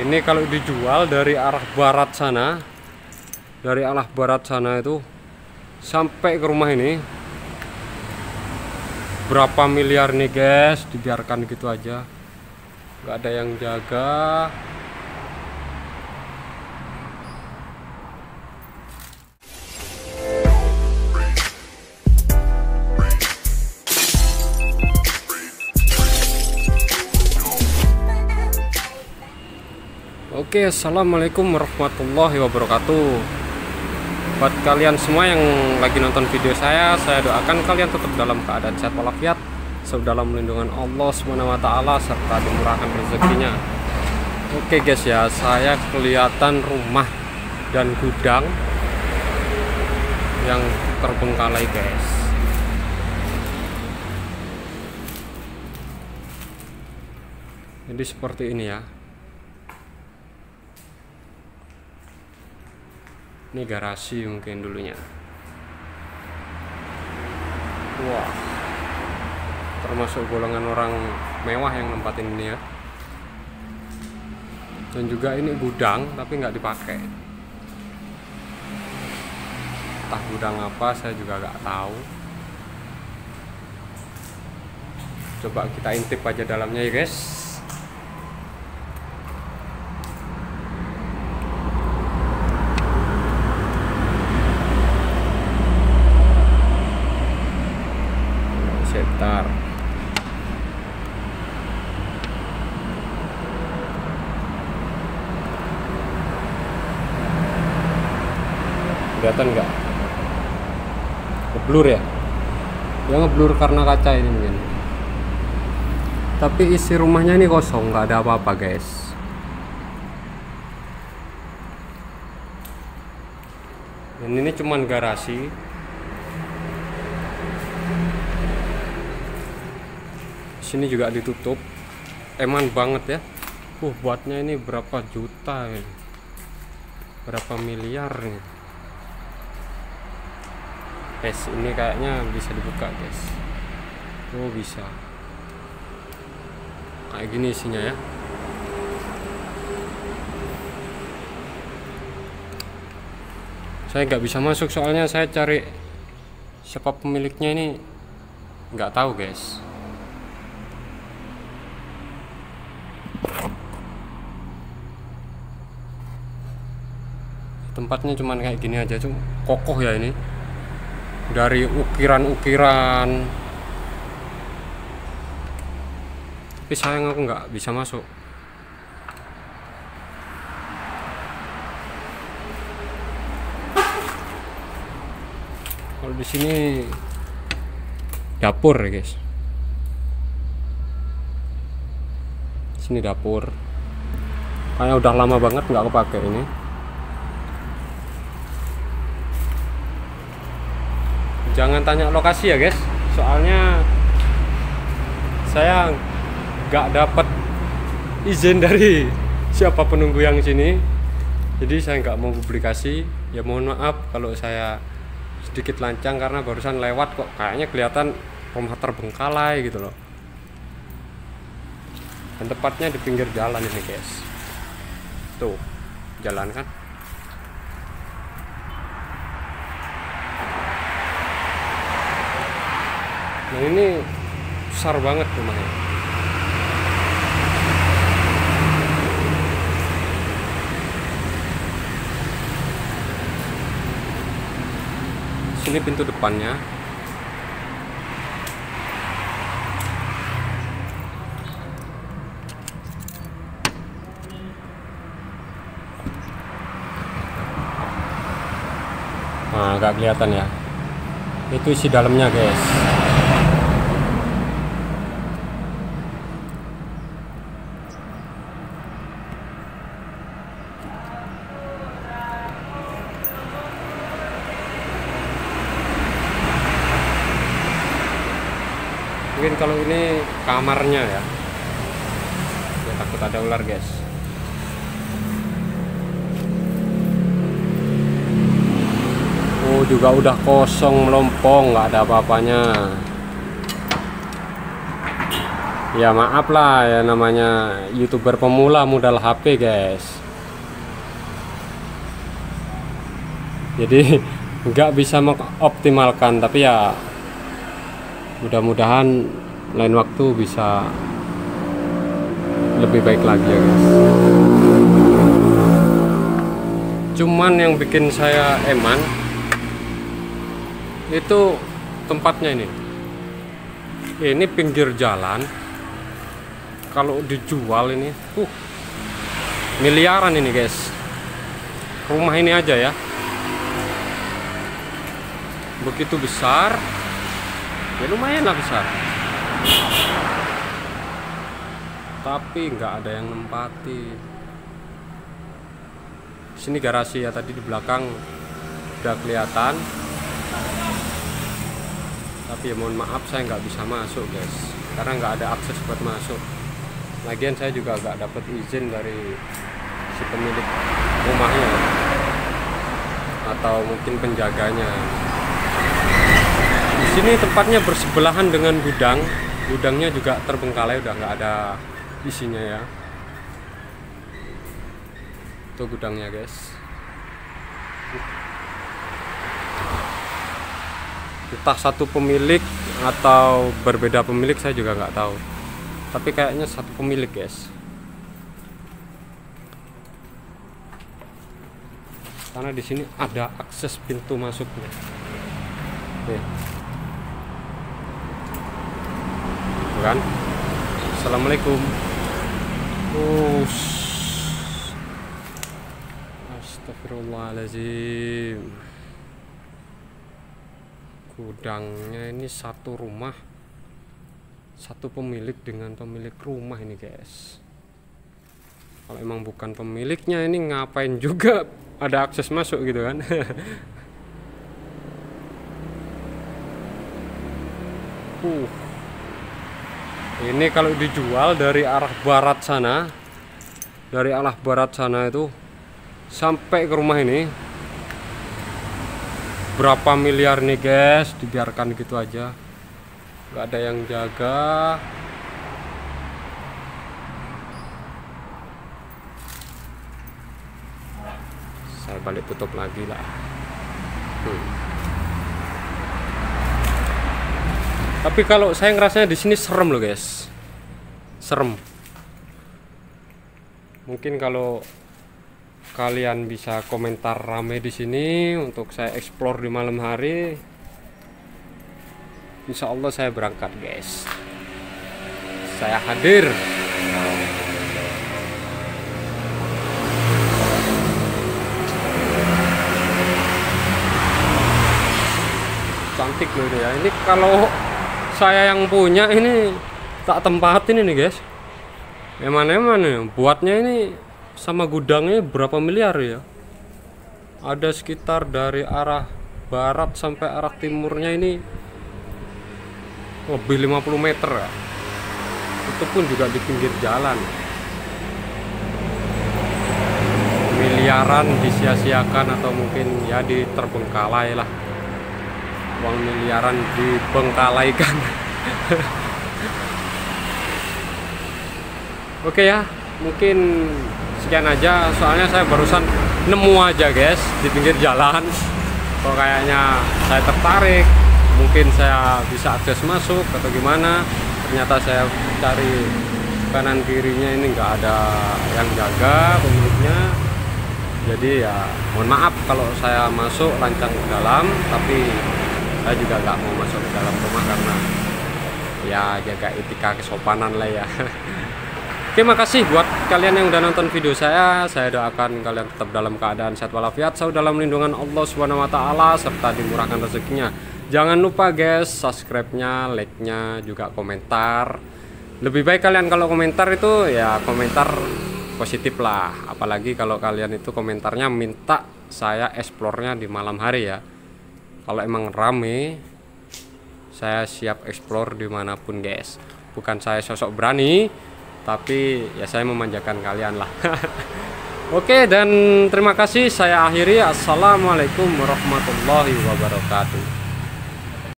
ini kalau dijual dari arah barat sana dari arah barat sana itu sampai ke rumah ini berapa miliar nih guys? Dibiarkan gitu aja. Nggak ada yang jaga Oke, assalamualaikum warahmatullahi wabarakatuh. Buat kalian semua yang lagi nonton video saya, saya doakan kalian tetap dalam keadaan sehat walafiat, selalu dalam lindungan Allah taala serta dimurahkan rezekinya. Oke guys ya, saya kelihatan rumah dan gudang yang terbengkalai guys. Jadi seperti ini ya. Ini garasi mungkin dulunya. Wah. Termasuk golongan orang mewah yang nempatin ini ya. Dan juga ini gudang tapi nggak dipakai. Entah gudang apa saya juga nggak tahu. Coba kita intip aja dalamnya ya guys. Kelihatan nggak? Ngeblur ya? Ya ngeblur karena kaca ini mungkin. Tapi isi rumahnya ini kosong nggak ada apa-apa guys. Dan ini cuman garasi. Sini juga ditutup. Eman banget ya. Uh buatnya ini berapa juta ya berapa miliar nih guys ini kayaknya bisa dibuka guys. Oh bisa. Kayak gini isinya ya. Saya nggak bisa masuk soalnya saya cari siapa pemiliknya ini. Nggak tahu guys. Tempatnya cuman kayak gini aja cuma kokoh ya ini dari ukiran-ukiran. Tapi sayang aku nggak bisa masuk. Kalau di sini dapur ya guys. Sini dapur. Kayaknya udah lama banget nggak kepake ini jangan tanya lokasi ya guys. Soalnya saya nggak dapat izin dari siapa penunggu yang sini. Jadi saya nggak mau publikasi. Ya mohon maaf kalau saya sedikit lancang karena barusan lewat kok kayaknya kelihatan rumah terbengkalai gitu loh. Dan tepatnya di pinggir jalan ini guys. Tuh jalan kan Nah ini besar banget rumahnya. Sini pintu depannya. Nah, agak kelihatan ya. Itu isi dalamnya, guys. Mungkin kalau ini kamarnya ya. Ya takut ada ular guys. Oh juga udah kosong melompong nggak ada apa-apanya. Ya maaf lah ya namanya youtuber pemula modal HP guys. Jadi nggak bisa mengoptimalkan tapi ya mudah-mudahan lain waktu bisa lebih baik lagi ya guys. Cuman yang bikin saya eman itu tempatnya ini. Ini pinggir jalan. Kalau dijual ini uh miliaran ini guys. Rumah ini aja ya. Begitu besar ya lumayan lah besar. Tapi nggak ada yang nempati. Sini garasi ya tadi di belakang udah kelihatan. Tapi ya mohon maaf saya nggak bisa masuk guys. Karena nggak ada akses buat masuk. Lagian saya juga nggak dapat izin dari si pemilik rumahnya. Atau mungkin penjaganya sini tempatnya bersebelahan dengan gudang. Gudangnya juga terbengkalai udah nggak ada isinya ya. Itu gudangnya guys. Entah satu pemilik atau berbeda pemilik saya juga nggak tahu. Tapi kayaknya satu pemilik guys. Karena di sini ada akses pintu masuknya. Oke. Kan? Assalamualaikum. Ush. Astagfirullahaladzim gudangnya ini satu rumah. Satu pemilik dengan pemilik rumah ini guys. Kalau emang bukan pemiliknya ini ngapain juga ada akses masuk gitu kan? Uh ini kalau dijual dari arah barat sana dari arah barat sana itu sampai ke rumah ini berapa miliar nih guys? Dibiarkan gitu aja. Nggak ada yang jaga. Saya balik tutup lagi lah. Hmm. Tapi kalau saya ngerasanya di sini serem loh guys. Serem. Mungkin kalau kalian bisa komentar rame di sini untuk saya explore di malam hari Insya Allah saya berangkat guys. Saya hadir. Cantik loh ini ya ini kalau saya yang punya ini tak tempatin ini guys. Eman-eman buatnya ini sama gudangnya berapa miliar ya? Ada sekitar dari arah barat sampai arah timurnya ini lebih 50 meter ya. Itu pun juga di pinggir jalan. Miliaran disia-siakan atau mungkin ya diterbengkalai lah uang miliaran dibengkalaikan oke ya mungkin sekian aja. Soalnya saya barusan nemu aja guys di pinggir jalan. Kok kayaknya saya tertarik. Mungkin saya bisa akses masuk atau gimana. Ternyata saya cari kanan kirinya ini enggak ada yang jaga pemiliknya. Jadi ya mohon maaf kalau saya masuk lancang ke dalam tapi saya juga nggak mau masuk ke dalam rumah karena ya jaga etika kesopanan lah ya Terima kasih buat kalian yang udah nonton video saya. Saya doakan kalian tetap dalam keadaan sehat walafiat, selalu dalam lindungan Allah Subhanahu wa taala serta dimurahkan rezekinya. Jangan lupa guys, subscribe-nya, like-nya, juga komentar. Lebih baik kalian kalau komentar itu ya komentar positif lah. Apalagi kalau kalian itu komentarnya minta saya explore-nya di malam hari ya. Kalau emang rame, saya siap explore di mana pun guys. Bukan saya sosok berani, tapi ya saya memanjakan kalian lah. Oke dan terima kasih. Saya akhiri. Assalamualaikum warahmatullahi wabarakatuh